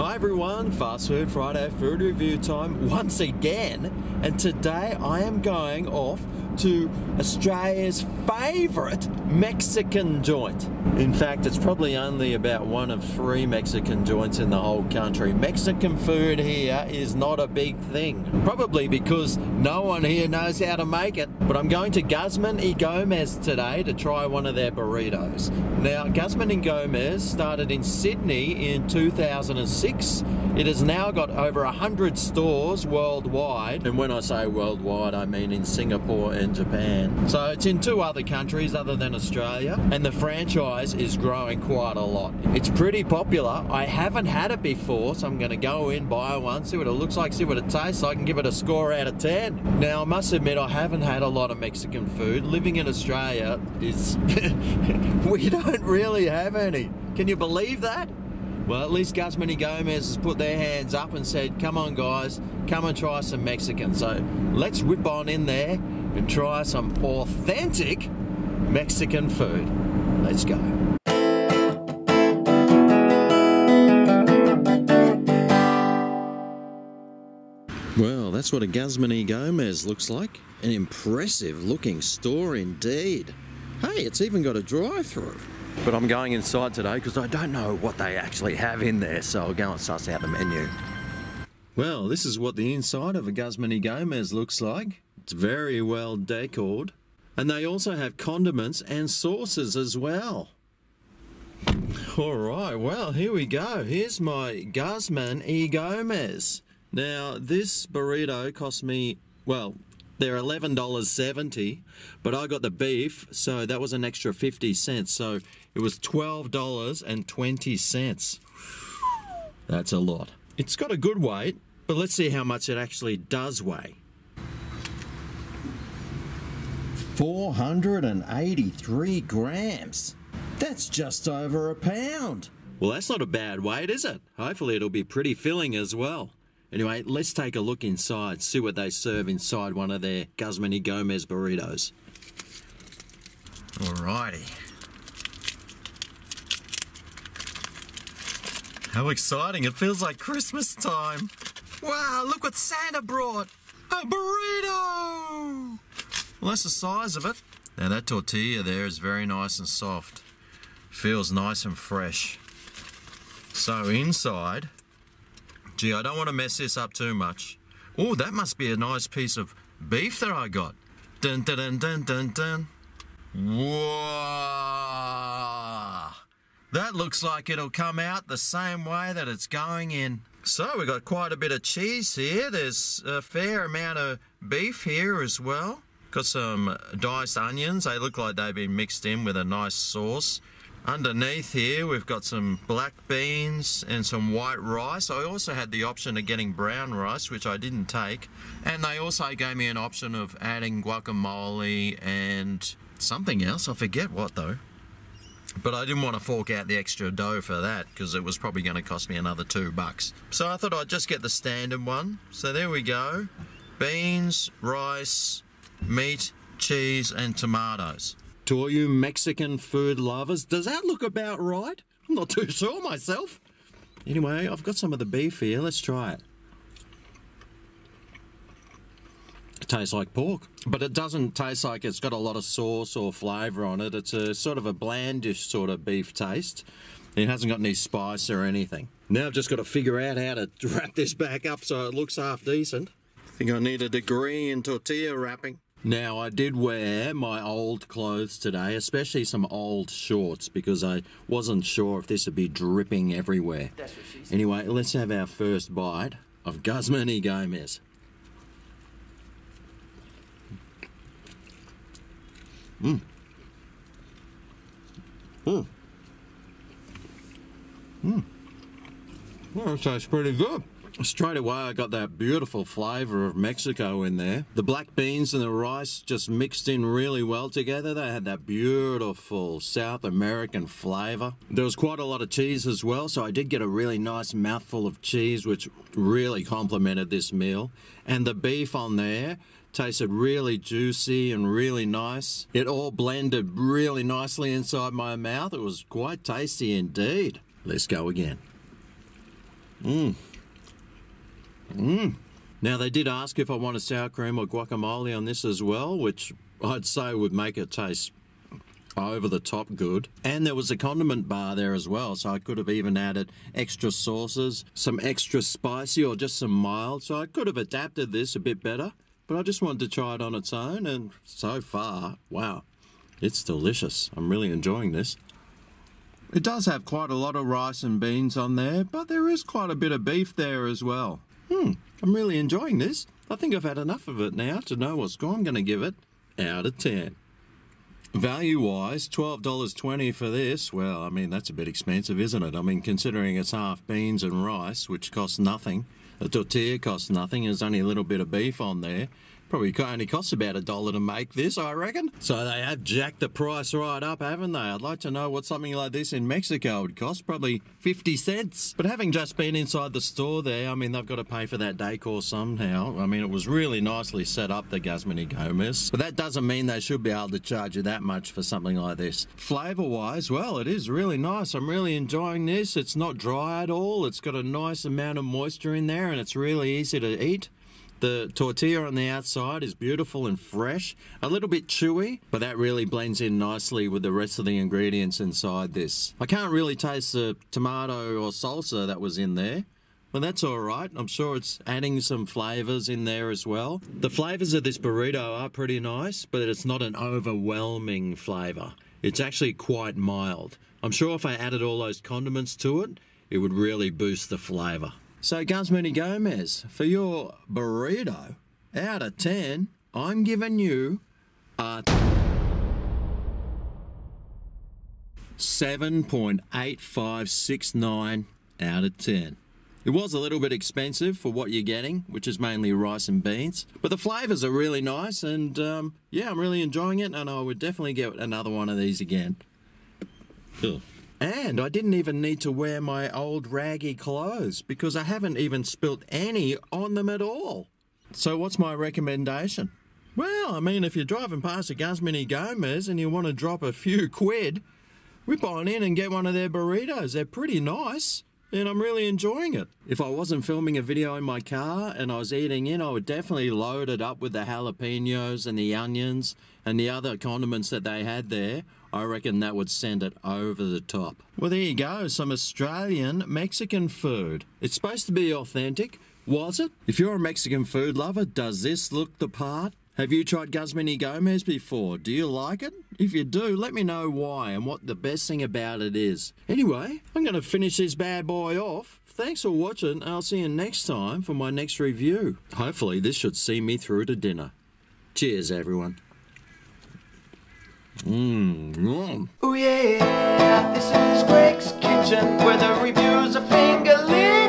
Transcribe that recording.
Hi everyone, Fast Food Friday food review time once again. And today I am going off to Australia's favourite Mexican joint. In fact, it's probably only about one of three Mexican joints in the whole country. Mexican food here is not a big thing. Probably because no one here knows how to make it. But I'm going to Guzman y Gomez today to try one of their burritos. Now, Guzman y Gomez started in Sydney in 2006. It has now got over 100 stores worldwide. And when I say worldwide, I mean in Singapore and Japan. So it's in two other countries other than Australia, and the franchise is growing quite a lot. It's pretty popular. I haven't had it before, so I'm going to go in, buy one, see what it looks like, see what it tastes like, and give it a score out of 10. Now, I must admit, I haven't had a lot of Mexican food. Living in Australia is. we don't really have any. Can you believe that? Well, at least Guzman Gomez has put their hands up and said, come on, guys, come and try some Mexican. So let's whip on in there and try some authentic Mexican food. Let's go. Well, that's what a Guzman y Gomez looks like. An impressive looking store indeed. Hey, it's even got a drive-through. But I'm going inside today because I don't know what they actually have in there, so I'll go and suss out the menu. Well, this is what the inside of a Guzman y Gomez looks like. It's very well decored. And they also have condiments and sauces as well. All right, well, here we go. Here's my Guzman y Gomez. Now, this burrito cost me, well, they're $11.70, but I got the beef, so that was an extra 50 cents. So it was $12.20. That's a lot. It's got a good weight, but let's see how much it actually does weigh. 483 grams. That's just over a pound. Well, that's not a bad weight, is it? Hopefully it'll be pretty filling as well. Anyway, let's take a look inside, see what they serve inside one of their Guzman y Gomez burritos. Alrighty. How exciting, it feels like Christmas time. Wow, look what Santa brought. A burrito! Well, that's the size of it. Now that tortilla there is very nice and soft. Feels nice and fresh. So inside, Gee, I don't want to mess this up too much. Oh, that must be a nice piece of beef that I got. Dun dun dun dun dun dun. Whoa! That looks like it'll come out the same way that it's going in. So we've got quite a bit of cheese here. There's a fair amount of beef here as well. Got some diced onions. They look like they've been mixed in with a nice sauce. Underneath here we've got some black beans and some white rice. I also had the option of getting brown rice which I didn't take and they also gave me an option of adding guacamole and something else. I forget what though. But I didn't want to fork out the extra dough for that because it was probably going to cost me another two bucks. So I thought I'd just get the standard one. So there we go. Beans, rice, meat, cheese and tomatoes. To all you Mexican food lovers, does that look about right? I'm not too sure myself. Anyway, I've got some of the beef here. Let's try it. It tastes like pork, but it doesn't taste like it's got a lot of sauce or flavour on it. It's a sort of a blandish sort of beef taste. It hasn't got any spice or anything. Now I've just got to figure out how to wrap this back up so it looks half decent. I think I need a degree in tortilla wrapping. Now, I did wear my old clothes today, especially some old shorts, because I wasn't sure if this would be dripping everywhere. Anyway, let's have our first bite of Guzman y Gomez. Mmm. Mmm. Mmm. Well, that tastes pretty good. Straight away, I got that beautiful flavour of Mexico in there. The black beans and the rice just mixed in really well together. They had that beautiful South American flavour. There was quite a lot of cheese as well, so I did get a really nice mouthful of cheese, which really complemented this meal. And the beef on there tasted really juicy and really nice. It all blended really nicely inside my mouth. It was quite tasty indeed. Let's go again. Mmm. Mmm. Now, they did ask if I wanted sour cream or guacamole on this as well, which I'd say would make it taste over the top good. And there was a condiment bar there as well, so I could have even added extra sauces, some extra spicy or just some mild. So I could have adapted this a bit better, but I just wanted to try it on its own. And so far, wow, it's delicious. I'm really enjoying this. It does have quite a lot of rice and beans on there, but there is quite a bit of beef there as well. Hmm, I'm really enjoying this. I think I've had enough of it now to know what score I'm going to give it out of 10. Value wise, $12.20 for this. Well, I mean, that's a bit expensive, isn't it? I mean, considering it's half beans and rice, which costs nothing, the tortilla costs nothing, there's only a little bit of beef on there. Probably only costs about a dollar to make this, I reckon. So they have jacked the price right up, haven't they? I'd like to know what something like this in Mexico would cost. Probably 50 cents. But having just been inside the store there, I mean, they've got to pay for that decor somehow. I mean, it was really nicely set up, the Guzman y Gomez. But that doesn't mean they should be able to charge you that much for something like this. Flavour wise, well, it is really nice. I'm really enjoying this. It's not dry at all. It's got a nice amount of moisture in there and it's really easy to eat. The tortilla on the outside is beautiful and fresh, a little bit chewy, but that really blends in nicely with the rest of the ingredients inside this. I can't really taste the tomato or salsa that was in there. Well, that's all right. I'm sure it's adding some flavors in there as well. The flavors of this burrito are pretty nice, but it's not an overwhelming flavor. It's actually quite mild. I'm sure if I added all those condiments to it, it would really boost the flavor. So, y Gomez, for your burrito, out of 10, I'm giving you a 7.8569 out of 10. It was a little bit expensive for what you're getting, which is mainly rice and beans, but the flavours are really nice, and um, yeah, I'm really enjoying it, and I would definitely get another one of these again. Ugh. And I didn't even need to wear my old raggy clothes because I haven't even spilt any on them at all. So, what's my recommendation? Well, I mean, if you're driving past a y Gomez and you want to drop a few quid, whip on in and get one of their burritos. They're pretty nice and I'm really enjoying it. If I wasn't filming a video in my car and I was eating in, I would definitely load it up with the jalapenos and the onions and the other condiments that they had there. I reckon that would send it over the top. Well, there you go, some Australian Mexican food. It's supposed to be authentic. Was it? If you're a Mexican food lover, does this look the part? Have you tried y Gomez before? Do you like it? If you do, let me know why and what the best thing about it is. Anyway, I'm going to finish this bad boy off. Thanks for watching, I'll see you next time for my next review. Hopefully this should see me through to dinner. Cheers, everyone. Mmm. Mm. Oh yeah, this is Greg's Kitchen where the reviews are fingerling.